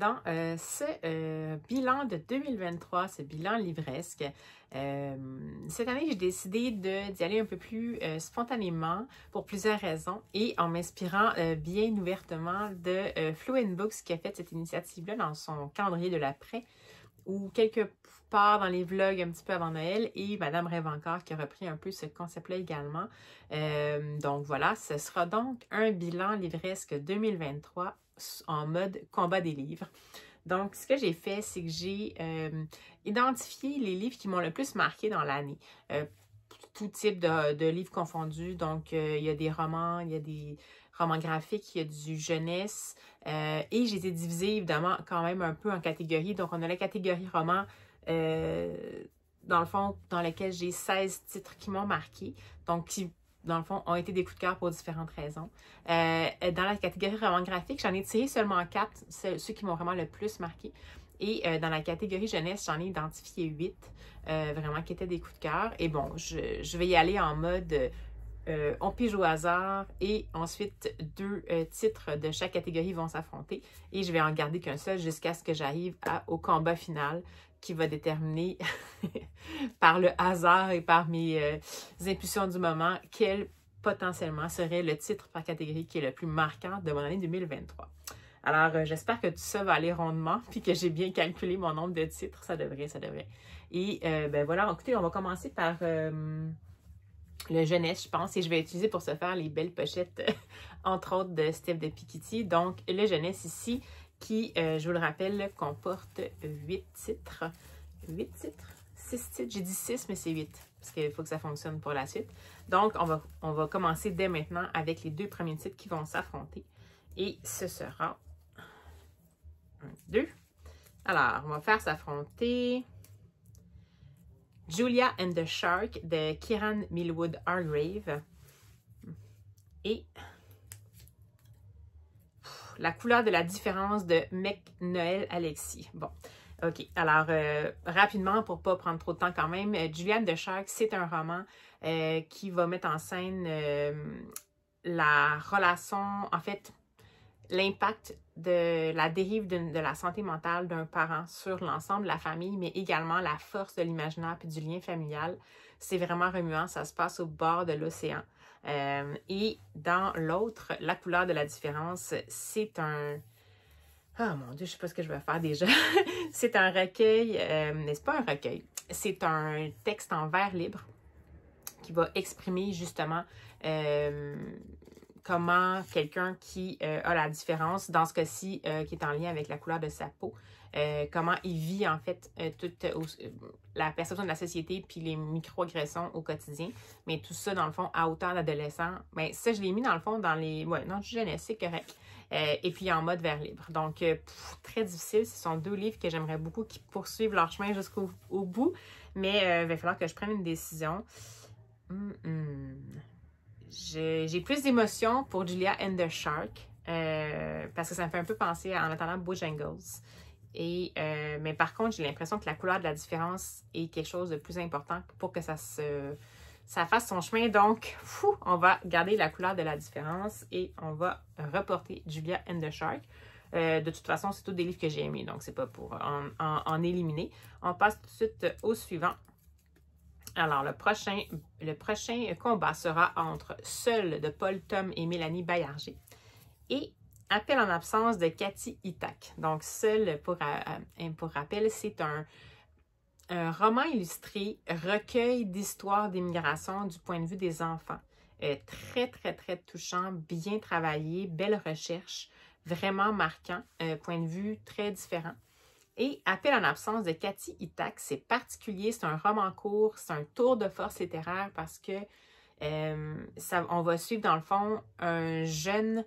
dans euh, ce euh, bilan de 2023, ce bilan livresque. Euh, cette année, j'ai décidé d'y aller un peu plus spontanément pour plusieurs raisons et en m'inspirant bien ouvertement de Fluent Books qui a fait cette initiative-là dans son calendrier de l'après ou quelque part dans les vlogs un petit peu avant Noël et Madame Rêve encore qui a repris un peu ce concept-là également. donc voilà, ce sera donc un bilan livresque 2023 en mode combat des livres. Donc, ce que j'ai fait, c'est que j'ai euh, identifié les livres qui m'ont le plus marqué dans l'année. Euh, tout type de, livres confondus. Donc, euh, il y a des romans, il y a des romans graphiques, il y a du jeunesse. et j'ai été divisée, évidemment, quand même un peu en catégories. Donc, on a la catégorie roman, dans le fond, dans laquelle j'ai 16 titres qui m'ont marqué. Donc, qui dans le fond, ont été des coups de cœur pour différentes raisons. Euh, dans la catégorie roman graphique, j'en ai tiré seulement quatre, ceux qui m'ont vraiment le plus marqué. Et euh, dans la catégorie jeunesse, j'en ai identifié huit, euh, vraiment qui étaient des coups de cœur. Et bon, je, vais y aller en mode on pige au hasard et ensuite deux titres de chaque catégorie vont s'affronter. Et je vais en garder qu'un seul jusqu'à ce que j'arrive au combat final qui va déterminer par le hasard et par mes euh, impulsions du moment quel potentiellement serait le titre par catégorie qui est le plus marquant de mon année 2023. Alors, euh, j'espère que tout ça va aller rondement, puis que j'ai bien calculé mon nombre de titres. Ça devrait, ça devrait. Et euh, ben voilà, écoutez, on va commencer par le jeunesse, je pense, et je vais utiliser pour ce faire les belles pochettes, entre autres de Steve de Piketty. Donc, le jeunesse ici, qui, euh, je vous le rappelle, comporte 8 titres. 8 titres? 6 titres? J'ai dit 6, mais c'est 8 parce qu'il faut que ça fonctionne pour la suite. Donc, on va, on va commencer dès maintenant avec les deux premiers titres qui vont s'affronter. Et ce sera 1, 2. Alors, on va faire s'affronter Julia and the Shark de Kieran Millwood Hargrave et la couleur de la différence de Mec Noël Alexis. Bon, OK. Alors, euh, rapidement, pour ne pas prendre trop de temps quand même, euh, Julianne de Shark, c'est un roman euh, qui va mettre en scène la relation, en fait, l'impact de la dérive de, la santé mentale d'un parent sur l'ensemble de la famille, mais également la force de l'imaginaire et du lien familial. C'est vraiment remuant. Ça se passe au bord de l'océan. Euh, et dans l'autre, la couleur de la différence, c'est un... Ah mon Dieu, je sais pas ce que je vais faire déjà. c'est un recueil, euh, n'est-ce pas un recueil? C'est un texte en vers libre qui va exprimer justement euh, comment quelqu'un qui a la différence, dans ce cas-ci, qui est en lien avec la couleur de sa peau, euh, comment il vit en fait euh, toute euh, la perception de la société puis les microagressions au quotidien. Mais tout ça, dans le fond, à hauteur d'adolescent, mais ben, ça, je l'ai mis dans le fond dans les. Ouais, non, jeunesse, c'est correct. et puis en mode vers libre. Donc, très difficile. Ce sont deux livres que j'aimerais beaucoup qui poursuivent leur chemin jusqu'au bout. Mais il va falloir que je prenne une décision. Hum, hum. J'ai plus d'émotions pour Julia and the Shark. parce que ça me fait un peu penser à, en attendant Bojangles. Euh, mais par contre, j'ai l'impression que la couleur de la différence est quelque chose de plus important pour que ça se ça fasse son chemin. Donc, on va garder la couleur de la différence et on va reporter Julia and the Shark. Euh, de toute façon, c'est tous des livres que j'ai aimés, donc c'est pas pour en, éliminer. On passe tout de suite au suivant. Alors, le prochain, combat sera entre Seul de Paul Tom et Mélanie Bayarger et Appel en absence de Cathy Itak. Donc, seul pour, euh, pour rappel, c'est un, roman illustré, recueil d'histoires d'immigration du point de vue des enfants. Euh, très, très, très touchant, bien travaillé, belle recherche, vraiment marquant, euh, point de vue très différent. Et Appel en absence de Cathy Itak, c'est particulier, c'est un roman court, c'est un tour de force littéraire parce que ça, on va suivre dans le fond un jeune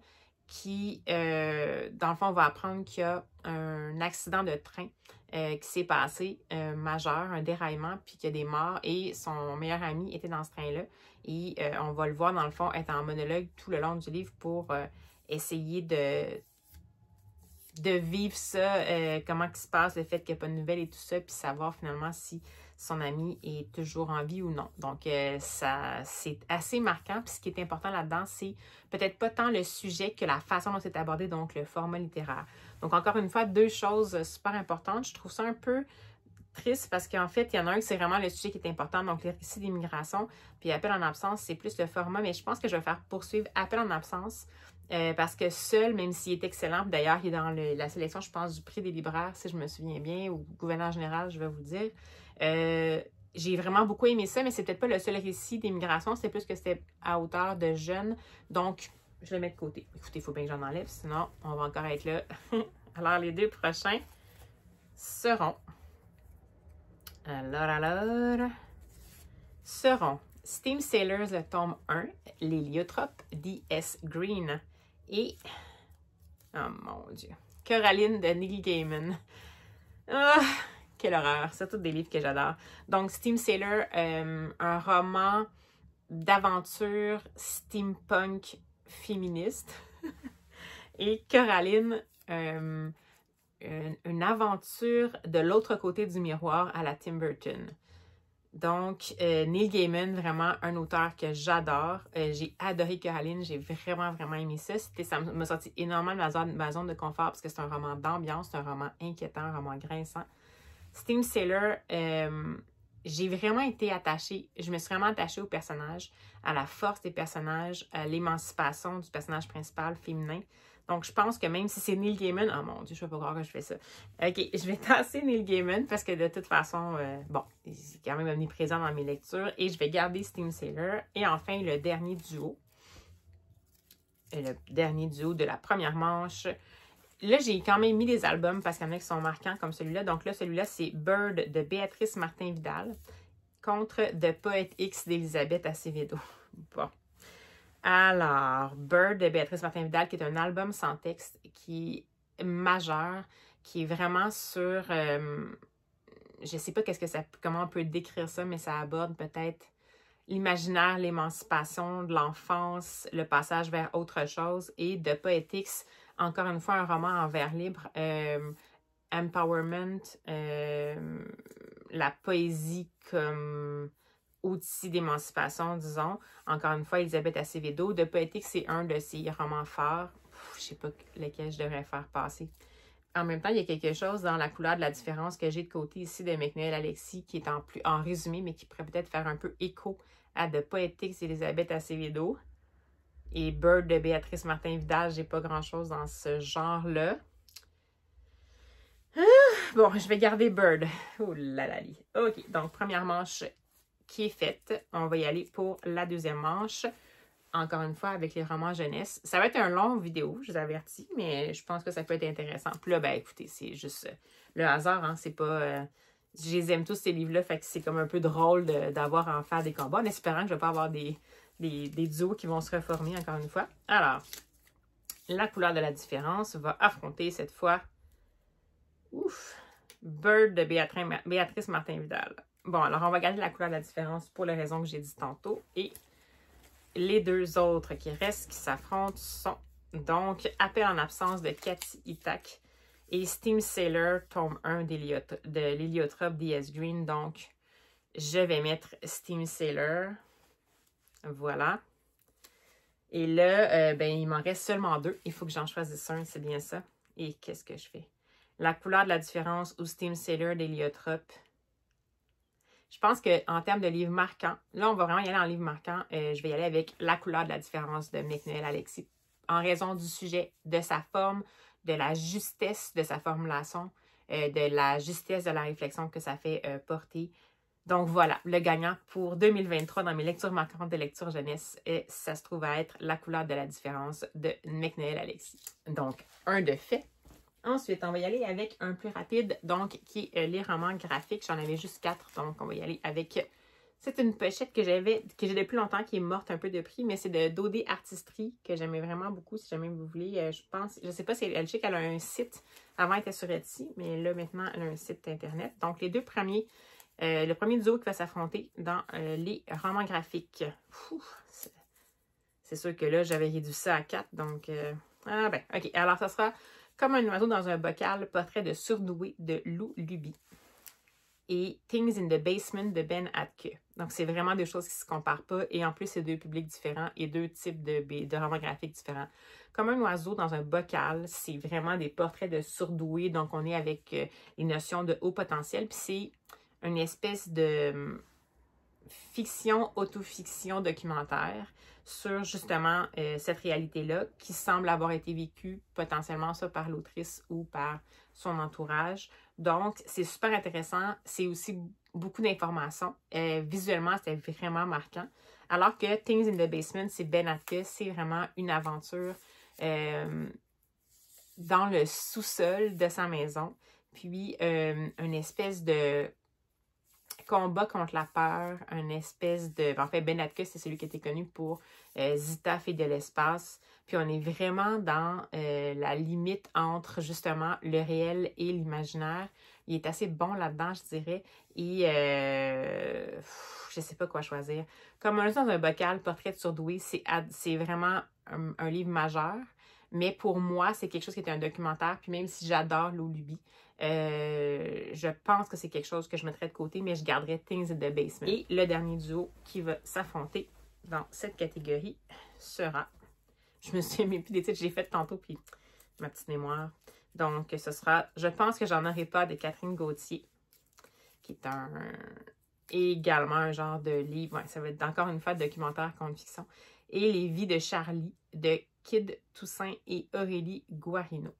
qui, euh, dans le fond, va apprendre qu'il y a un accident de train euh, qui s'est passé, euh, majeur, un déraillement, puis qu'il y a des morts, et son meilleur ami était dans ce train-là. Et on va le voir, dans le fond, être en monologue tout le long du livre pour essayer de, de vivre ça, comment il se passe, le fait qu'il n'y a pas de nouvelles et tout ça, puis savoir finalement si son ami est toujours en vie ou non. Donc, euh, ça, c'est assez marquant. Puis, ce qui est important là-dedans, c'est peut-être pas tant le sujet que la façon dont c'est abordé, donc le format littéraire. Donc, encore une fois, deux choses super importantes. Je trouve ça un peu triste parce qu'en fait, il y en a un qui c'est vraiment le sujet qui est important, donc les récits d'immigration. Puis appel en absence, c'est plus le format, mais je pense que je vais faire poursuivre appel en absence euh, parce que seul, même s'il est excellent, d'ailleurs, il est dans la sélection, je pense, du prix des libraires, si je me souviens bien, ou gouverneur général, je vais vous le dire. Euh, j'ai vraiment beaucoup aimé ça, mais c'est peut-être pas le seul récit d'immigration, c'est plus que c'était à hauteur de jeunes. Donc, je le mets de côté. Écoutez, il faut bien que j'en enlève, sinon on va encore être là. alors, les deux prochains seront alors, alors, seront Steam Sailors, le tome 1, L'Héliotrope, D.S. Green et, oh mon Dieu, Coraline de Neil Gaiman. Ah, quelle horreur! C'est tous des livres que j'adore. Donc, Steam Sailor, euh, un roman d'aventure steampunk féministe. et Coraline, euh, une, aventure de l'autre côté du miroir à la Tim Burton. Donc, euh, Neil Gaiman, vraiment un auteur que j'adore. Euh, j'ai adoré Caroline, j'ai vraiment, vraiment aimé ça. Ça m'a sorti énormément de ma zone, de confort parce que c'est un roman d'ambiance, c'est un roman inquiétant, un roman grinçant. Steam Sailor, euh, j'ai vraiment été attachée, je me suis vraiment attachée au personnage, à la force des personnages, à l'émancipation du personnage principal féminin. Donc, je pense que même si c'est Neil Gaiman, oh mon Dieu, je ne vais pas croire que je fais ça. OK, je vais tasser Neil Gaiman parce que de toute façon, euh, bon, il est quand même venu présent dans mes lectures et je vais garder Steam Sailor. Et enfin, le dernier duo. Le dernier duo de la première manche. Là, j'ai quand même mis des albums parce qu'il y en a qui sont marquants comme celui-là. Donc là, celui-là, c'est Bird de Béatrice Martin-Vidal contre The Poet X d'Elisabeth Acevedo. Bon. Alors, Bird de Béatrice Martin-Vidal, qui est un album sans texte qui est majeur, qui est vraiment sur. Euh, je sais pas qu'est-ce que ça, comment on peut décrire ça, mais ça aborde peut-être l'imaginaire, l'émancipation l'enfance, le passage vers autre chose et de Poetics, encore une fois, un roman en vers libre, euh, empowerment, euh, la poésie comme outil d'émancipation, disons. Encore une fois, Elisabeth Acevedo. De Poétique, c'est un de ses romans forts. Je sais pas lequel je devrais faire passer. En même temps, il y a quelque chose dans la couleur de la différence que j'ai de côté ici de McNeil Alexis qui est en, plus, en résumé, mais qui pourrait peut-être faire un peu écho à De Poétique, Elisabeth Acevedo. Et Bird de Béatrice Martin-Vidal, j'ai pas grand-chose dans ce genre-là. Ah, bon, je vais garder Bird. Oh là là. OK, donc première manche qui est faite. On va y aller pour la deuxième manche. Encore une fois, avec les romans jeunesse. Ça va être un long vidéo, je vous avertis, mais je pense que ça peut être intéressant. Puis là, ben écoutez, c'est juste euh, le hasard, hein, c'est pas... Euh, je les aime tous, ces livres-là, fait que c'est comme un peu drôle d'avoir à en faire des combats, en espérant que je vais pas avoir des, des, des duos qui vont se reformer, encore une fois. Alors, la couleur de la différence va affronter cette fois... Ouf! Bird de Béatrice Martin-Vidal. Bon, alors on va garder la couleur de la différence pour les raisons que j'ai dit tantôt. Et les deux autres qui restent, qui s'affrontent, sont donc Appel en absence de Cathy Itak et Steam Sailor, tome 1 de l'héliotrope D.S. Green. Donc, je vais mettre Steam Sailor. Voilà. Et là, euh, ben, il m'en reste seulement deux. Il faut que j'en choisisse un, c'est bien ça. Et qu'est-ce que je fais? La couleur de la différence ou Steam Sailor d'héliotrope je pense qu'en termes de livres marquants, là, on va vraiment y aller en livre marquant. Euh, je vais y aller avec La couleur de la différence de McNeil Alexis. En raison du sujet, de sa forme, de la justesse de sa formulation, euh, de la justesse de la réflexion que ça fait euh, porter. Donc voilà, le gagnant pour 2023 dans mes lectures marquantes de lecture jeunesse, et ça se trouve à être La couleur de la différence de McNeil Alexis. Donc, un de fait. Ensuite, on va y aller avec un plus rapide, donc qui est euh, les romans graphiques. J'en avais juste quatre, donc on va y aller avec... C'est une pochette que j'avais, que j'ai depuis longtemps, qui est morte un peu de prix, mais c'est de Dodé Artistry, que j'aimais vraiment beaucoup, si jamais vous voulez. Euh, je pense, je sais pas si elle, je sais qu'elle a un site, avant elle était sur Etsy, mais là, maintenant, elle a un site internet. Donc, les deux premiers, euh, le premier duo qui va s'affronter dans les romans graphiques. C'est sûr que là, j'avais réduit ça à quatre, donc... ah ben, ok. Alors, ça sera comme un oiseau dans un bocal, portrait de surdoué de Lou Luby. et Things in the Basement de Ben Atke. Donc, c'est vraiment des choses qui ne se comparent pas. Et en plus, c'est deux publics différents et deux types de, de romans graphiques différents. Comme un oiseau dans un bocal, c'est vraiment des portraits de surdoués. Donc, on est avec euh, les notions de haut potentiel. Puis, c'est une espèce de hum, fiction, autofiction documentaire sur justement euh, cette réalité-là qui semble avoir été vécue potentiellement ça par l'autrice ou par son entourage. Donc, c'est super intéressant. C'est aussi beaucoup d'informations. Euh, visuellement, c'était vraiment marquant. Alors que Things in the Basement, c'est Ben Atke, c'est vraiment une aventure euh, dans le sous-sol de sa maison. Puis, une espèce de combat contre la peur, une espèce de... En fait, Ben Atke, c'est celui qui était connu pour euh, Zita de l'espace. Puis on est vraiment dans euh, la limite entre justement le réel et l'imaginaire. Il est assez bon là-dedans, je dirais. Et euh, je sais pas quoi choisir. Comme un dans un bocal, Portrait de surdoué, c'est vraiment un, livre majeur. Mais pour moi, c'est quelque chose qui est un documentaire. Puis même si j'adore Lulubi, euh, je pense que c'est quelque chose que je mettrais de côté, mais je garderais Things in the Basement. Et le dernier duo qui va s'affronter dans cette catégorie sera. Je me souviens même plus des titres, j'ai fait tantôt, puis ma petite mémoire. Donc, ce sera Je pense que j'en aurai pas de Catherine Gauthier, qui est un également un genre de livre. ça va être encore une fois documentaire contre fiction. Et Les vies de Charlie de Kid Toussaint et Aurélie Guarino.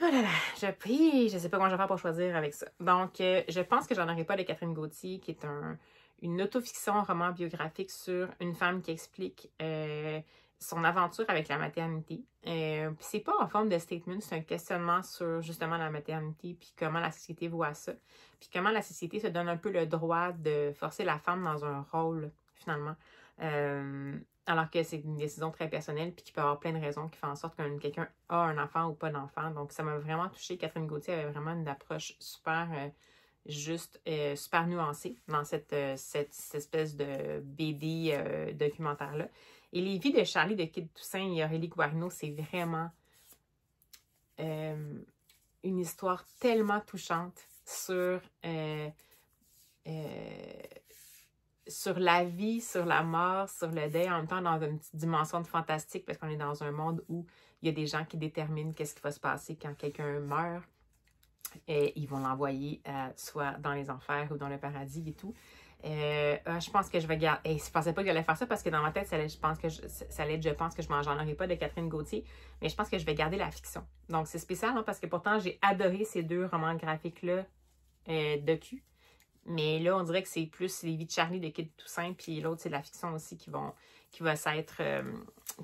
Oh là là, je prie, je sais pas comment je vais faire pour choisir avec ça. Donc, euh, je pense que j'en aurai pas de Catherine Gauthier, qui est un, une autofiction, roman biographique sur une femme qui explique euh, son aventure avec la maternité. Euh, c'est pas en forme de statement, c'est un questionnement sur justement la maternité, puis comment la société voit ça, puis comment la société se donne un peu le droit de forcer la femme dans un rôle, finalement. Euh, alors que c'est une décision très personnelle, puis qui peut avoir plein de raisons qui font en sorte que quelqu'un a un enfant ou pas d'enfant. Donc, ça m'a vraiment touché. Catherine Gauthier avait vraiment une approche super juste euh, super nuancé dans cette, euh, cette, espèce de BD euh, documentaire-là. Et les vies de Charlie de Kid Toussaint et Aurélie Guarino, c'est vraiment une histoire tellement touchante sur, sur la vie, sur la mort, sur le deuil, en même temps dans une petite dimension de fantastique parce qu'on est dans un monde où il y a des gens qui déterminent qu'est-ce qui va se passer quand quelqu'un meurt et ils vont l'envoyer euh, soit dans les enfers ou dans le paradis et tout. Euh, ah, je pense que je vais garder. Hey, je pensais pas que j'allais faire ça parce que dans ma tête, ça allait, je pense que je, ça allait je pense que je pas de Catherine Gauthier, mais je pense que je vais garder la fiction. Donc c'est spécial hein, parce que pourtant j'ai adoré ces deux romans graphiques-là euh, de cul. Mais là, on dirait que c'est plus les vies de Charlie de Kid Toussaint, puis l'autre, c'est la fiction aussi qui vont, qui va s'être,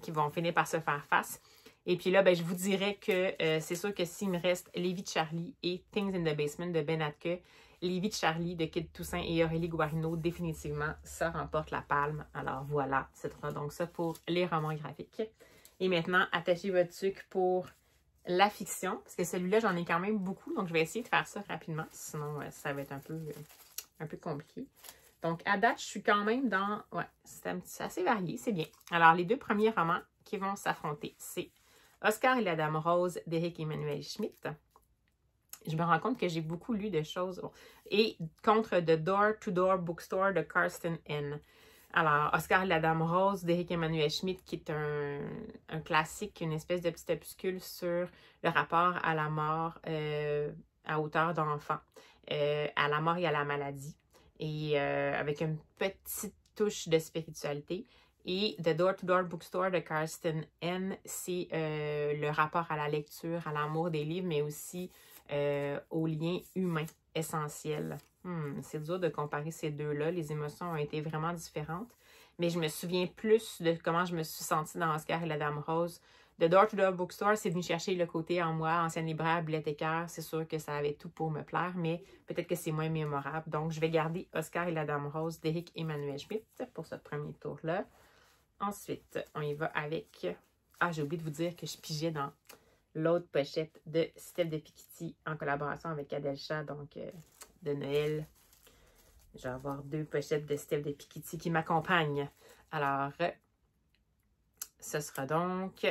qui vont finir par se faire face. Et puis là, ben, je vous dirais que euh, c'est sûr que s'il me reste Lévi de Charlie et Things in the Basement de Ben Atke, Lévi de Charlie de Kid Toussaint et Aurélie Guarino, définitivement, ça remporte la palme. Alors voilà, c'est donc ça pour les romans graphiques. Et maintenant, attachez votre sucre pour la fiction, parce que celui-là, j'en ai quand même beaucoup, donc je vais essayer de faire ça rapidement, sinon euh, ça va être un peu, euh, un peu compliqué. Donc, à date, je suis quand même dans... Ouais, c'est assez varié, c'est bien. Alors, les deux premiers romans qui vont s'affronter, c'est Oscar et la Dame Rose d'Éric Emmanuel Schmitt. Je me rends compte que j'ai beaucoup lu de choses. Et contre The Door to Door Bookstore de Karsten N. Alors, Oscar et la Dame Rose d'Éric Emmanuel Schmitt, qui est un, classique, une espèce de petit opuscule sur le rapport à la mort euh, à hauteur d'enfant, euh, à la mort et à la maladie, et euh, avec une petite touche de spiritualité. Et The Door to Door Bookstore de Karsten N, c'est euh, le rapport à la lecture, à l'amour des livres, mais aussi au lien humain essentiel. Hmm, c'est dur de comparer ces deux-là. Les émotions ont été vraiment différentes. Mais je me souviens plus de comment je me suis sentie dans Oscar et la Dame Rose. The Door to Door Bookstore, c'est venu chercher le côté en moi, ancien libraire, bibliothécaire. C'est sûr que ça avait tout pour me plaire, mais peut-être que c'est moins mémorable. Donc, je vais garder Oscar et la Dame Rose d'Éric Emmanuel Schmitt pour ce premier tour-là. Ensuite, on y va avec... Ah, j'ai oublié de vous dire que je pigeais dans l'autre pochette de Steph de Pikiti en collaboration avec Adelcha, donc euh, de Noël. Je vais avoir deux pochettes de Steph de Pikiti qui m'accompagnent. Alors, ce sera donc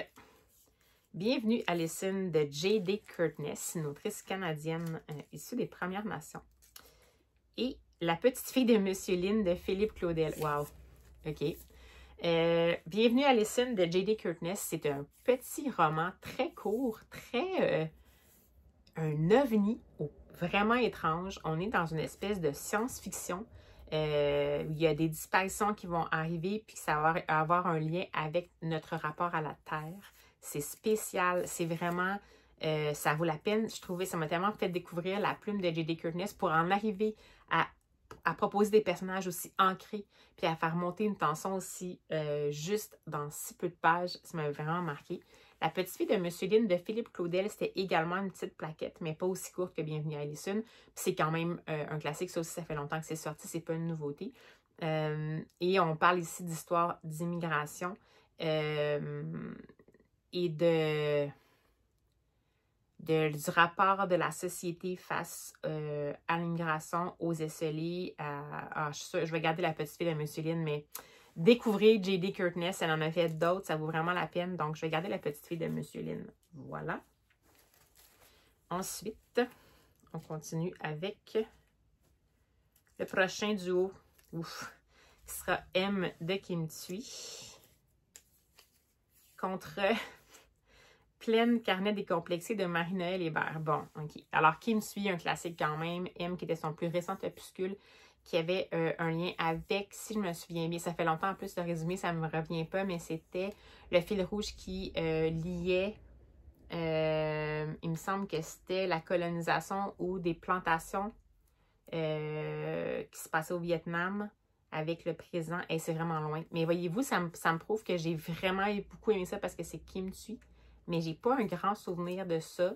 Bienvenue à l'essai de J.D. Curtness, une autrice canadienne euh, issue des Premières Nations. Et La petite fille de Monsieur Lynn de Philippe Claudel. Wow! OK. Euh, bienvenue à l'essai de J.D. Curtness. C'est un petit roman très court, très. Euh, un ovni vraiment étrange. On est dans une espèce de science-fiction. Euh, il y a des disparitions qui vont arriver, puis ça va avoir un lien avec notre rapport à la Terre. C'est spécial, c'est vraiment, euh, ça vaut la peine. Je trouvais, ça m'a tellement fait découvrir la plume de J.D. Curtis pour en arriver à, proposer des personnages aussi ancrés, puis à faire monter une tension aussi euh, juste dans si peu de pages. Ça m'a vraiment marqué. La petite fille de Monsieur Lynn de Philippe Claudel, c'était également une petite plaquette, mais pas aussi courte que Bienvenue à Allison. C'est quand même euh, un classique, ça aussi, ça fait longtemps que c'est sorti, c'est pas une nouveauté. et on parle ici d'histoire d'immigration et de, du rapport de la société face euh, à l'immigration, aux esselés. À, je, je, vais garder la petite fille de Musseline, mais découvrez J.D. Curtness, elle en a fait d'autres, ça vaut vraiment la peine. Donc, je vais garder la petite fille de Musseline. Voilà. Ensuite, on continue avec le prochain duo. Ouf. Ce sera M de Kim Tui contre Pleine carnet décomplexé de Marie-Noël Hébert. Bon, OK. Alors, me suit, un classique quand même. M, qui était son plus récent opuscule, qui avait euh, un lien avec, si je me souviens bien, ça fait longtemps en plus de résumé, ça ne me revient pas, mais c'était le fil rouge qui euh, liait, euh, il me semble que c'était la colonisation ou des plantations qui se passaient au Vietnam avec le présent. Et c'est vraiment loin. Mais voyez-vous, ça, me prouve que j'ai vraiment beaucoup aimé ça parce que c'est me suit mais j'ai pas un grand souvenir de ça.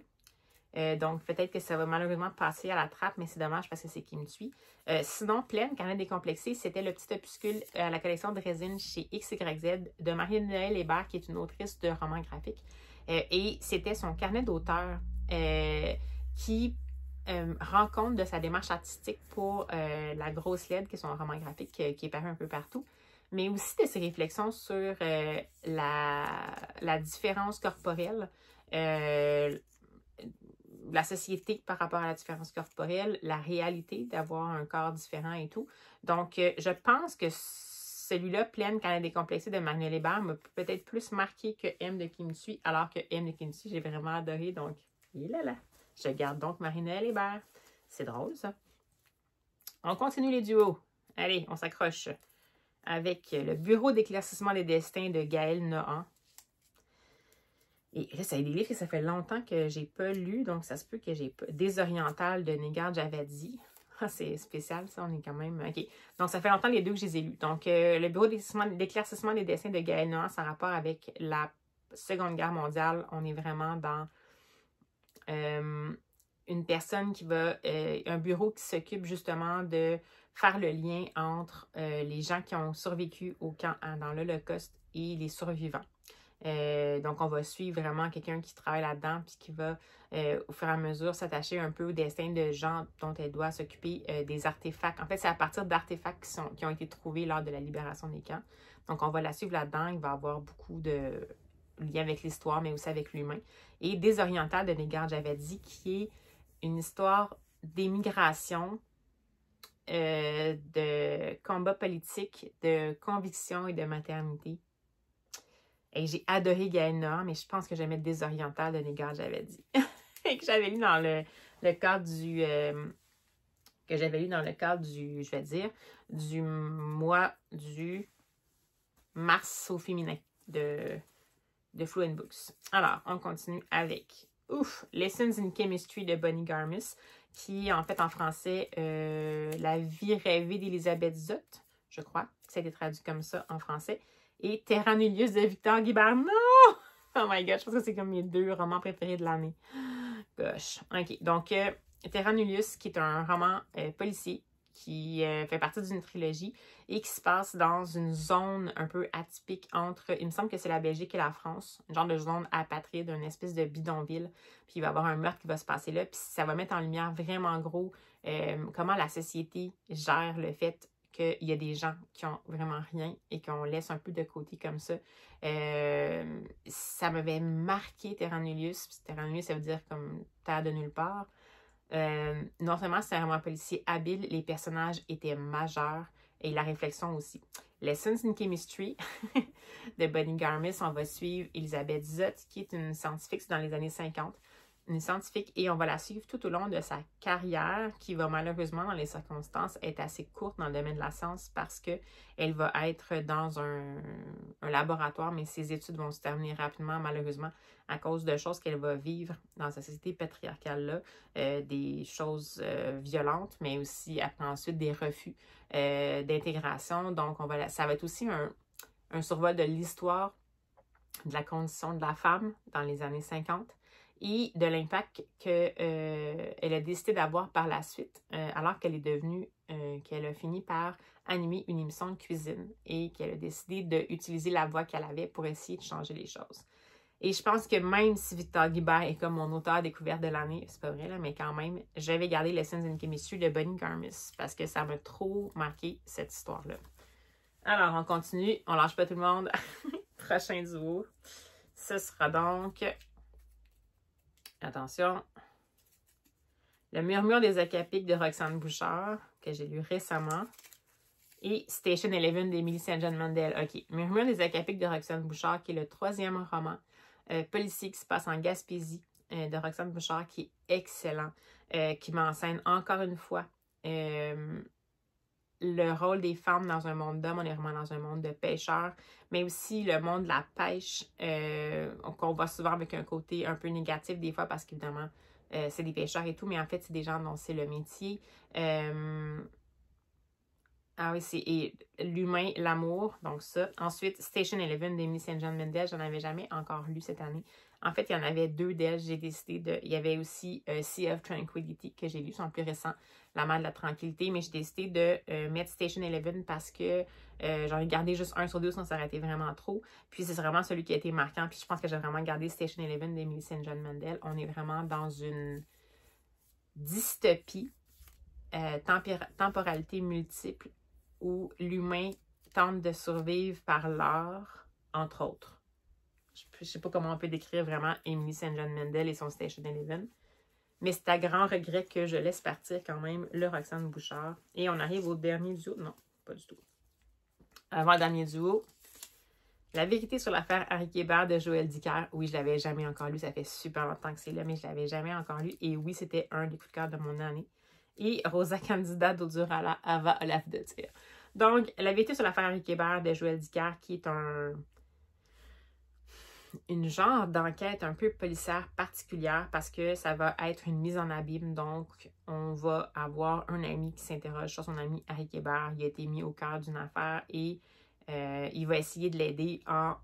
Euh, donc, peut-être que ça va malheureusement passer à la trappe, mais c'est dommage parce que c'est qui me suit. Euh, sinon, Pleine, Carnet décomplexé, c'était le petit opuscule à la collection de résine chez XYZ de Marie-Noël Hébert, qui est une autrice de romans graphiques. Euh, et c'était son carnet d'auteur qui rend compte de sa démarche artistique pour La Grosse LED, qui est son roman graphique qui est paru un peu partout mais aussi de ses réflexions sur euh, la, différence corporelle, euh, la société par rapport à la différence corporelle, la réalité d'avoir un corps différent et tout. Donc, euh, je pense que celui-là, Pleine quand elle est décomplexée de Manuel Hébert, m'a peut-être plus marqué que M de me suit, alors que M de me suit, j'ai vraiment adoré. Donc, il là là. Je garde donc Marie-Noël Hébert. C'est drôle, ça. On continue les duos. Allez, on s'accroche avec le Bureau d'éclaircissement des destins de Gaël Nohan. Et là, ça a des livres que ça fait longtemps que j'ai pas lu, donc ça se peut que j'ai pas. Désoriental de Negar Javadi. Ah, c'est spécial, ça, on est quand même. OK. Donc, ça fait longtemps les deux que je les ai lus. Donc, euh, le Bureau d'éclaircissement des destins de Gaël Nohan, ça rapport avec la Seconde Guerre mondiale. On est vraiment dans euh, une personne qui va. Euh, un bureau qui s'occupe justement de faire le lien entre euh, les gens qui ont survécu au camp hein, dans l'Holocauste et les survivants. Euh, donc, on va suivre vraiment quelqu'un qui travaille là-dedans puis qui va, au fur et à mesure, s'attacher un peu au destin de gens dont elle doit s'occuper des artefacts. En fait, c'est à partir d'artefacts qui, qui ont été trouvés lors de la libération des camps. Donc, on va la suivre là-dedans. Il va avoir beaucoup de liens avec l'histoire, mais aussi avec l'humain. Et Désoriental de Negar Javadi, qui est une histoire d'émigration euh, de combat politique, de conviction et de maternité. Et j'ai adoré Gaëna, mais je pense que j'aimais Désoriental de Négar, j'avais dit. et que j'avais lu dans le, le cadre du. Euh, que j'avais lu dans le cadre du, je vais dire, du mois du mars au féminin de, de Fluent Books. Alors, on continue avec Ouf, Lessons in Chemistry de Bonnie Garmis qui en fait en français euh, La vie rêvée d'Elisabeth Zott, je crois, ça a été traduit comme ça en français, et Terranulius de Victor Guibert. Non! Oh my god, je pense que c'est comme mes deux romans préférés de l'année. Gosh. Ok, donc euh, Terranulius, qui est un roman euh, policier qui euh, fait partie d'une trilogie et qui se passe dans une zone un peu atypique entre, il me semble que c'est la Belgique et la France, un genre de zone apatride, une espèce de bidonville, puis il va y avoir un meurtre qui va se passer là, puis ça va mettre en lumière vraiment gros euh, comment la société gère le fait qu'il y a des gens qui ont vraiment rien et qu'on laisse un peu de côté comme ça. Euh, ça m'avait marqué Terranulius. Terranulius, ça veut dire comme terre de nulle part. Euh, non seulement c'est un roman policier habile, les personnages étaient majeurs et la réflexion aussi. Lessons in Chemistry de Bonnie Garmis, on va suivre Elisabeth Zott, qui est une scientifique dans les années 50 une scientifique et on va la suivre tout au long de sa carrière qui va malheureusement dans les circonstances être assez courte dans le domaine de la science parce que elle va être dans un, laboratoire mais ses études vont se terminer rapidement malheureusement à cause de choses qu'elle va vivre dans sa société patriarcale là, euh, des choses euh, violentes mais aussi après ensuite des refus euh, d'intégration. Donc on va ça va être aussi un survol de l'histoire de la condition de la femme dans les années 50 et de l'impact qu'elle euh, a décidé d'avoir par la suite, euh, alors qu'elle est devenue, euh, qu'elle a fini par animer une émission de cuisine et qu'elle a décidé d'utiliser la voix qu'elle avait pour essayer de changer les choses. Et je pense que même si Victor Guibert est comme mon auteur découverte de l'année, c'est pas vrai, là, mais quand même, j'avais gardé Lessons in Chemistry de Bonnie Garmis parce que ça m'a trop marqué cette histoire-là. Alors, on continue. On lâche pas tout le monde. Prochain duo. Ce sera donc Attention. Le murmure des acapiques de Roxane Bouchard, que j'ai lu récemment. Et Station Eleven d'Emily St. John Mandel. OK. Murmure des acapiques de Roxane Bouchard, qui est le troisième roman euh, policier qui se passe en Gaspésie euh, de Roxane Bouchard, qui est excellent, euh, qui m'enseigne encore une fois le rôle des femmes dans un monde d'hommes, on est vraiment dans un monde de pêcheurs, mais aussi le monde de la pêche, euh, qu'on voit souvent avec un côté un peu négatif des fois parce qu'évidemment, euh, c'est des pêcheurs et tout, mais en fait, c'est des gens dont c'est le métier. Euh, ah oui, c'est l'humain, l'amour, donc ça. Ensuite, Station Eleven d'Emily St. John Mendel, j'en avais jamais encore lu cette année. En fait, il y en avait deux d'elles. J'ai décidé de. Il y avait aussi Sea of Tranquility que j'ai lu, son plus récent, La main de la tranquillité. Mais j'ai décidé de euh, mettre Station Eleven parce que euh, j'en ai gardé juste un sur deux, sinon ça aurait été vraiment trop. Puis c'est vraiment celui qui a été marquant. Puis je pense que j'ai vraiment gardé Station Eleven d'Emily St. John Mandel. On est vraiment dans une dystopie, temporalité multiple, où l'humain tente de survivre par l'art, entre autres. Je ne sais pas comment on peut décrire vraiment Emily St. John Mendel et son Station Eleven. Mais c'est à grand regret que je laisse partir quand même le Roxane Bouchard. Et on arrive au dernier duo. Non, pas du tout. Avant le dernier duo, La vérité sur l'affaire Harry Kébert de Joël Dicker. Oui, je l'avais jamais encore lu. Ça fait super longtemps que c'est là, mais je l'avais jamais encore lu. Et oui, c'était un des coups de cœur de mon année. Et Rosa Candida d'Odurala Ava Olaf de Tir. Donc, La vérité sur l'affaire Harry Kébert de Joël Dicker, qui est un une genre d'enquête un peu policière particulière parce que ça va être une mise en abîme. Donc, on va avoir un ami qui s'interroge sur son ami Harry Kébert. Il a été mis au cœur d'une affaire et euh, il va essayer de l'aider en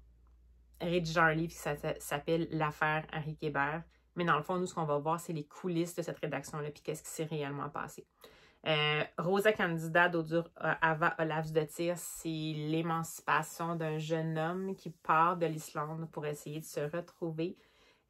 rédigeant un livre qui s'appelle L'affaire Harry Kébert. Mais dans le fond, nous, ce qu'on va voir, c'est les coulisses de cette rédaction-là, puis qu'est-ce qui s'est réellement passé. Euh, Rosa Candida d'Odur euh, Ava Olafs de Tir, c'est l'émancipation d'un jeune homme qui part de l'Islande pour essayer de se retrouver.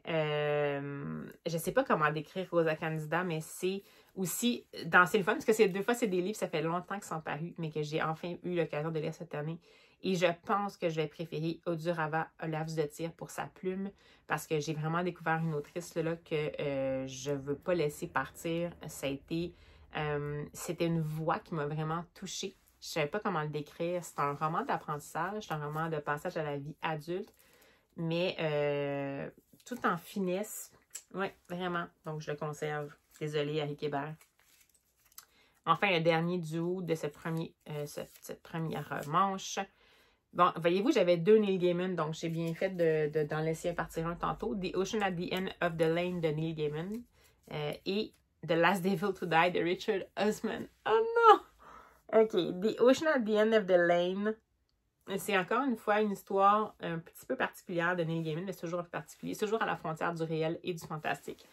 Euh, je ne sais pas comment décrire Rosa Candida, mais c'est aussi dans C'est le fun, parce que deux fois, c'est des livres, ça fait longtemps qu'ils sont parus, mais que j'ai enfin eu l'occasion de lire cette année. Et je pense que je vais préférer Odurava Olafs de Tir pour sa plume, parce que j'ai vraiment découvert une autrice là, que je ne veux pas laisser partir. Ça a été euh, c'était une voix qui m'a vraiment touchée. Je ne savais pas comment le décrire. C'est un roman d'apprentissage, c'est un roman de passage à la vie adulte, mais euh, tout en finesse. Oui, vraiment. Donc, je le conserve. Désolée, Harry Hébert. Enfin, le dernier duo de euh, cette, première manche. Bon, voyez-vous, j'avais deux Neil Gaiman, donc j'ai bien fait d'en de, laisser partir un tantôt. The Ocean at the End of the Lane de Neil Gaiman. et The Last Devil to Die de Richard Osman. Oh non! Ok, The Ocean at the End of the Lane. C'est encore une fois une histoire un petit peu particulière de Neil Gaiman, mais toujours particulier. C'est toujours à la frontière du réel et du fantastique.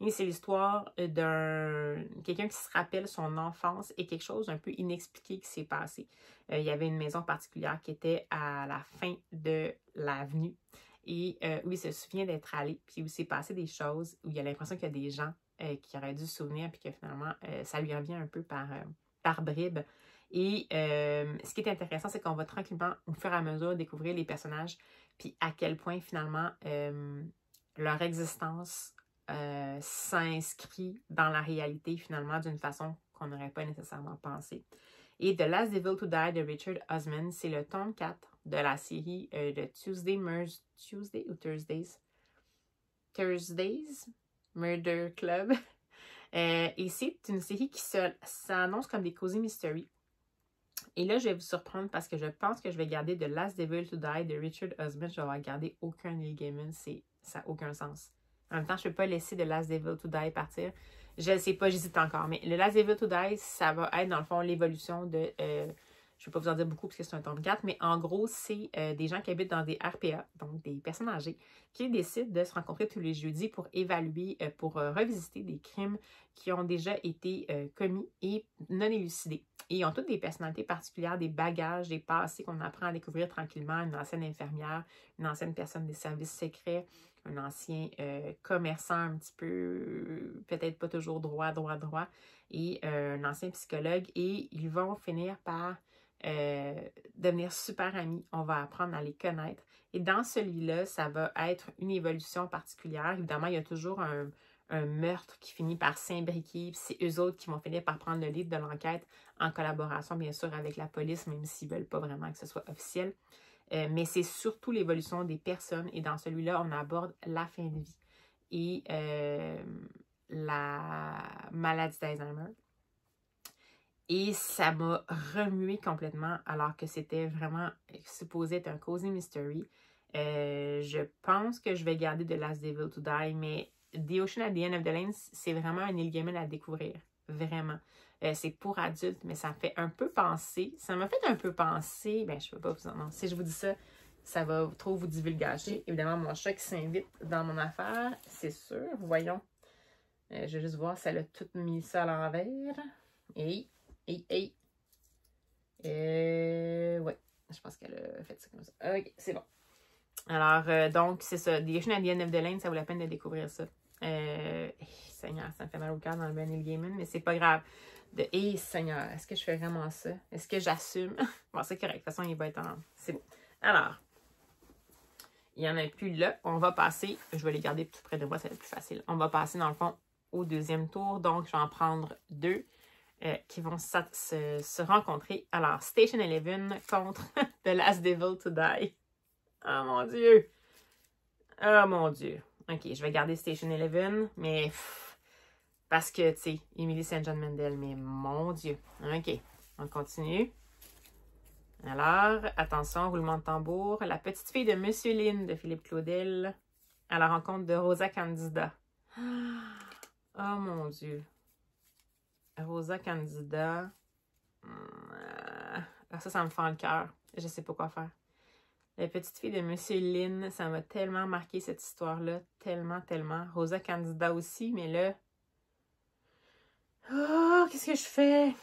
Et c'est l'histoire d'un quelqu'un qui se rappelle son enfance et quelque chose un peu inexpliqué qui s'est passé. Euh, il y avait une maison particulière qui était à la fin de l'avenue et euh, où il se souvient d'être allé, puis où s'est passé des choses, où il a l'impression qu'il y a des gens euh, qui aurait dû se souvenir, puis que finalement, euh, ça lui revient un peu par, euh, par bribes. Et ce qui est intéressant, c'est qu'on va tranquillement, au fur et à mesure, découvrir les personnages, puis à quel point finalement leur existence s'inscrit dans la réalité finalement d'une façon qu'on n'aurait pas nécessairement pensé. Et The Last Devil to Die de Richard Osman, c'est le tome 4 de la série de Tuesday, Murs Tuesday ou Thursdays? Thursdays Murder Club. Euh, et c'est une série qui s'annonce comme des cozy mystery. Et là, je vais vous surprendre parce que je pense que je vais garder The Last Devil to Die de Richard Osman. Je vais garder aucun Neil Gaiman. Ça n'a aucun sens. En même temps, je ne peux pas laisser The Last Devil to Die partir. Je ne sais pas, j'hésite encore. Mais The Last Devil to Die, ça va être dans le fond l'évolution de euh, je ne vais pas vous en dire beaucoup parce que c'est un tome 4, mais en gros, c'est euh, des gens qui habitent dans des RPA, donc des personnes âgées, qui décident de se rencontrer tous les jeudis pour évaluer, euh, pour euh, revisiter des crimes qui ont déjà été commis et non élucidés. Et ils ont toutes des personnalités particulières, des bagages, des passés qu'on apprend à découvrir tranquillement. Une ancienne infirmière, une ancienne personne des services secrets, un ancien commerçant un petit peu, peut-être pas toujours droit, droit, droit, et un ancien psychologue. Et ils vont finir par euh, devenir super amis. On va apprendre à les connaître. Et dans celui-là, ça va être une évolution particulière. Évidemment, il y a toujours un, meurtre qui finit par s'imbriquer. C'est eux autres qui vont finir par prendre le lead de l'enquête en collaboration, bien sûr, avec la police, même s'ils ne veulent pas vraiment que ce soit officiel. Euh, mais c'est surtout l'évolution des personnes. Et dans celui-là, on aborde la fin de vie et euh, la maladie d'Alzheimer. Et ça m'a remué complètement alors que c'était vraiment supposé être un cozy mystery. Euh, je pense que je vais garder The Last Devil to Die, mais The Ocean at the End of the Lane, c'est vraiment un Gaiman à découvrir. Vraiment. Euh, c'est pour adultes, mais ça fait un peu penser. Ça m'a fait un peu penser. Ben, je peux pas vous en. Non, si je vous dis ça, ça va trop vous divulgacher. Évidemment, mon chat qui s'invite dans mon affaire, c'est sûr. Voyons. Euh, je vais juste voir si elle a tout mis ça à l'envers. Et Hey, hey. Euh, ouais, je pense qu'elle a fait ça comme ça. Ok, c'est bon. Alors, euh, donc, c'est ça. The End of the Lane, ça vaut la peine de découvrir ça. Euh, Seigneur, ça me fait mal au cœur dans le Benny Gaiman, mais c'est pas grave. De Hey Seigneur, est-ce que je fais vraiment ça? Est-ce que j'assume? bon, c'est correct. De toute façon, il va être en. C'est bon. Alors, il n'y en a plus là. On va passer. Je vais les garder tout près de moi, ça va être plus facile. On va passer, dans le fond, au deuxième tour. Donc, je vais en prendre deux. Euh, qui vont se, rencontrer. Alors, Station Eleven contre The Last Devil to Die. Oh mon Dieu! Oh mon Dieu. Ok, je vais garder Station Eleven, mais parce que, tu sais, Emily St. John Mandel, mais mon Dieu. Ok, on continue. Alors, attention, roulement de tambour. La petite fille de Monsieur Lynn de Philippe Claudel à la rencontre de Rosa Candida. Oh mon Dieu. Rosa Candida. Euh, ah, ça, ça me fend le cœur. Je sais pas quoi faire. La petite fille de Monsieur Lynn, ça m'a tellement marqué cette histoire-là. Tellement, tellement. Rosa Candida aussi, mais là. Oh, qu'est-ce que je fais?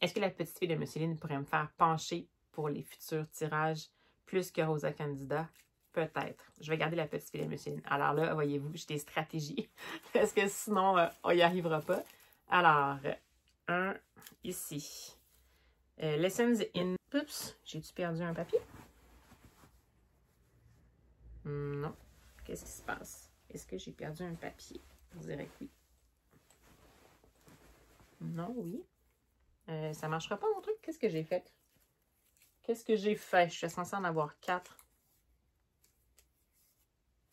Est-ce que la petite fille de Monsieur Lynn pourrait me faire pencher pour les futurs tirages plus que Rosa Candida? Peut-être. Je vais garder la petite fille de Monsieur Alors là, voyez-vous, j'ai des stratégies. Parce que sinon, euh, on n'y arrivera pas. Alors, un ici. Euh, lessons in... Oups, j'ai-tu perdu un papier? Non. Qu'est-ce qui se passe? Est-ce que j'ai perdu un papier? Vous direz que oui. Non, oui. Euh, ça marchera pas mon truc? Qu'est-ce que j'ai fait? Qu'est-ce que j'ai fait? Je suis censée en avoir quatre.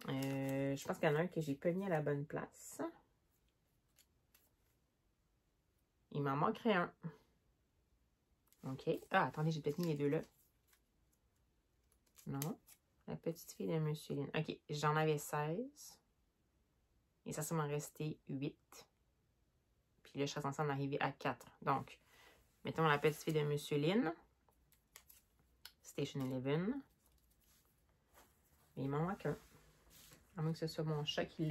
Euh, je pense qu'il y en a un que j'ai pas mis à la bonne place. Il m'en manquerait un. OK. Ah, attendez, j'ai peut-être mis les deux là. Non. La petite fille de Monsieur Lynn. OK, j'en avais 16. Et ça, ça m'en restait 8. Puis là, je serais censée en arriver à 4. Donc, mettons la petite fille de Monsieur. Station 11. il m'en manque un. À moins que ce soit mon chat qui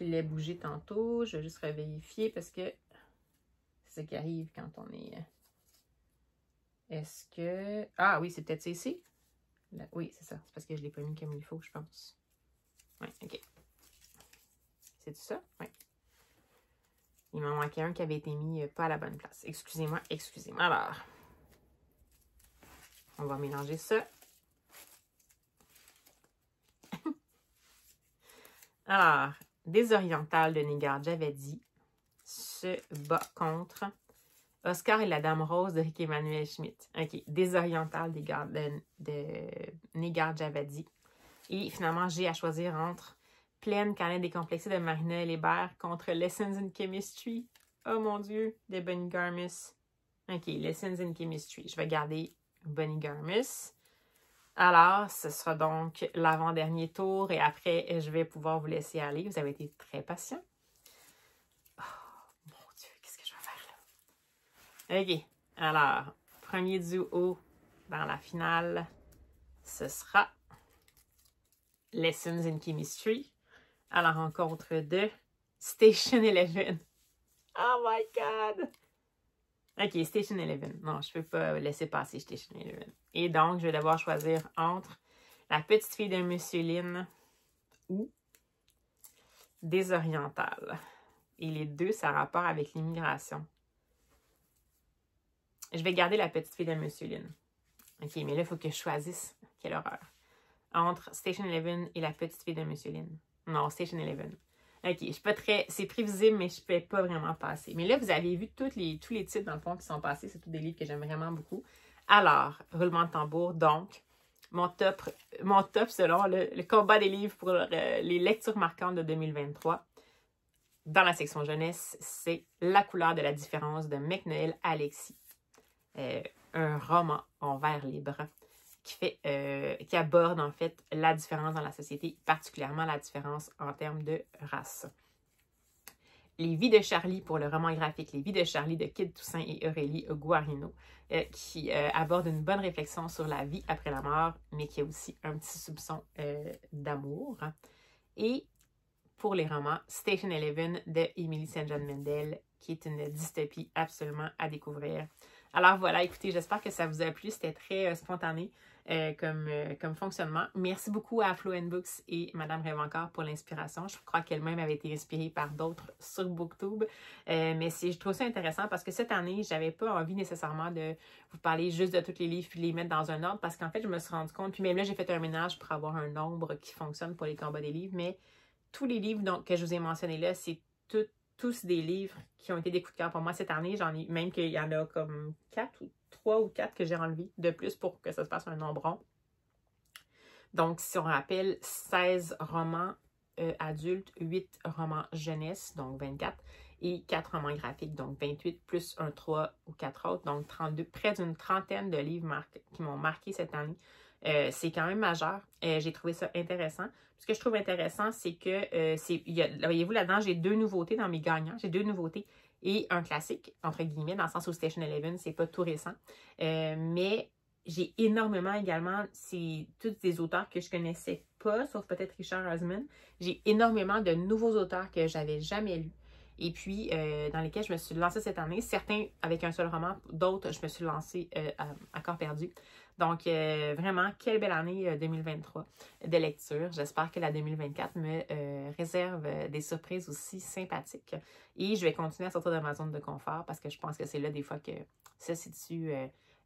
l'ait bougé tantôt. Je vais juste revérifier parce que ce qui arrive quand on est... Euh, est-ce que... Ah oui, c'est peut-être ici. Oui, c'est ça. C'est parce que je ne l'ai pas mis comme il faut, je pense. Oui, OK. C'est ça? Oui. Il m'en manquait un qui avait été mis pas à la bonne place. Excusez-moi, excusez-moi. Alors, on va mélanger ça. Alors, Désoriental de Nigar Javadi se bat contre Oscar et la Dame Rose de Rick Emmanuel Schmidt. OK, Désoriental de, de, de Javadi. Et finalement, j'ai à choisir entre Pleine Canette décomplexée de Marina Hébert contre Lessons in Chemistry. Oh mon Dieu, de Bunny Garmus. OK, Lessons in Chemistry. Je vais garder Bunny Garmus. Alors, ce sera donc l'avant-dernier tour et après, je vais pouvoir vous laisser aller. Vous avez été très patient. Oh, mon Dieu, qu'est-ce que je vais faire là? OK. Alors, premier duo dans la finale, ce sera Lessons in Chemistry à la rencontre de Station Eleven. Oh my God! OK, Station Eleven. Non, je ne peux pas laisser passer Station Eleven. Et donc, je vais devoir choisir entre la petite fille de Monsieur Lynn ou Désorientale. Et les deux, ça a rapport avec l'immigration. Je vais garder la petite fille de Monsieur Lynn. OK, mais là, il faut que je choisisse. Quelle horreur. Entre Station Eleven et la petite fille de Monsieur Lynn. Non, Station Eleven. OK, je suis pas très. C'est prévisible, mais je ne peux pas vraiment passer. Mais là, vous avez vu tous les, titres, dans le fond, qui sont passés. C'est tous des livres que j'aime vraiment beaucoup. Alors, roulement de tambour. Donc, mon top, mon top selon le, combat des livres pour les lectures marquantes de 2023, dans la section jeunesse, c'est La couleur de la différence de McNeil Alexis. Euh, un roman en vers libre qui, fait, euh, qui aborde en fait la différence dans la société, particulièrement la différence en termes de race. Les vies de Charlie pour le roman graphique Les vies de Charlie de Kid Toussaint et Aurélie Guarino, euh, qui aborde une bonne réflexion sur la vie après la mort, mais qui a aussi un petit soupçon d'amour. Et pour les romans, Station Eleven de Emily St. John Mendel, qui est une dystopie absolument à découvrir. Alors voilà, écoutez, j'espère que ça vous a plu. C'était très spontané. Euh, comme, euh, comme fonctionnement. Merci beaucoup à Flo Books et Madame Rêve pour l'inspiration. Je crois qu'elle-même avait été inspirée par d'autres sur Booktube. Euh, mais je trouve ça intéressant parce que cette année, j'avais pas envie nécessairement de vous parler juste de tous les livres puis les mettre dans un ordre parce qu'en fait, je me suis rendu compte, puis même là, j'ai fait un ménage pour avoir un nombre qui fonctionne pour les combats des livres, mais tous les livres que je vous ai mentionnés là, c'est tous des livres qui ont été des coups de cœur pour moi cette année. J'en ai même qu'il y en a comme quatre ou trois ou quatre que j'ai enlevés de plus pour que ça se passe un nombre rond. Donc, si on rappelle, 16 romans euh, adultes, 8 romans jeunesse, donc 24, et 4 romans graphiques, donc 28, plus un 3 ou 4 autres, donc 32, près d'une trentaine de livres qui m'ont marqué cette année. Euh, c'est quand même majeur. Euh, j'ai trouvé ça intéressant. Ce que je trouve intéressant, c'est que, c'est, voyez-vous, là-dedans, j'ai deux nouveautés dans mes gagnants. J'ai deux nouveautés et un classique, entre guillemets, dans le sens où Station Eleven, c'est pas tout récent. Euh, mais j'ai énormément également, c'est tous des auteurs que je connaissais pas, sauf peut-être Richard Osman. J'ai énormément de nouveaux auteurs que j'avais jamais lus. Et puis, euh, dans lesquels je me suis lancée cette année. Certains avec un seul roman, d'autres, je me suis lancée euh, à, corps perdu. Donc, euh, vraiment, quelle belle année 2023 de lecture. J'espère que la 2024 me réserve des surprises aussi sympathiques. Et je vais continuer à sortir de ma zone de confort parce que je pense que c'est là des fois que ça situe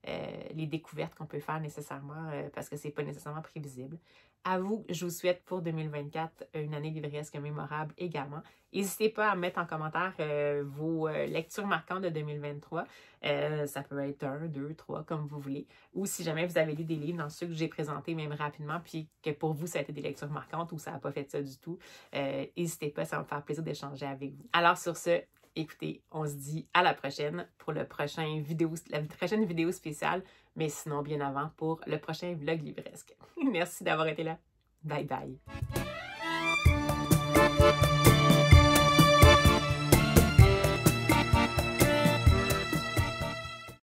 les découvertes qu'on peut faire nécessairement parce que c'est pas nécessairement prévisible. À vous, je vous souhaite pour 2024 une année livresque mémorable également. N'hésitez pas à mettre en commentaire euh, vos euh, lectures marquantes de 2023. Euh, ça peut être un, deux, trois, comme vous voulez. Ou si jamais vous avez lu des livres dans ceux que j'ai présentés même rapidement, puis que pour vous, ça a été des lectures marquantes ou ça n'a pas fait ça du tout, n'hésitez pas, ça va me faire plaisir d'échanger avec vous. Alors sur ce, Écoutez, on se dit à la prochaine pour le prochain vidéo, la prochaine vidéo spéciale, mais sinon bien avant pour le prochain vlog livresque. Merci d'avoir été là. Bye bye.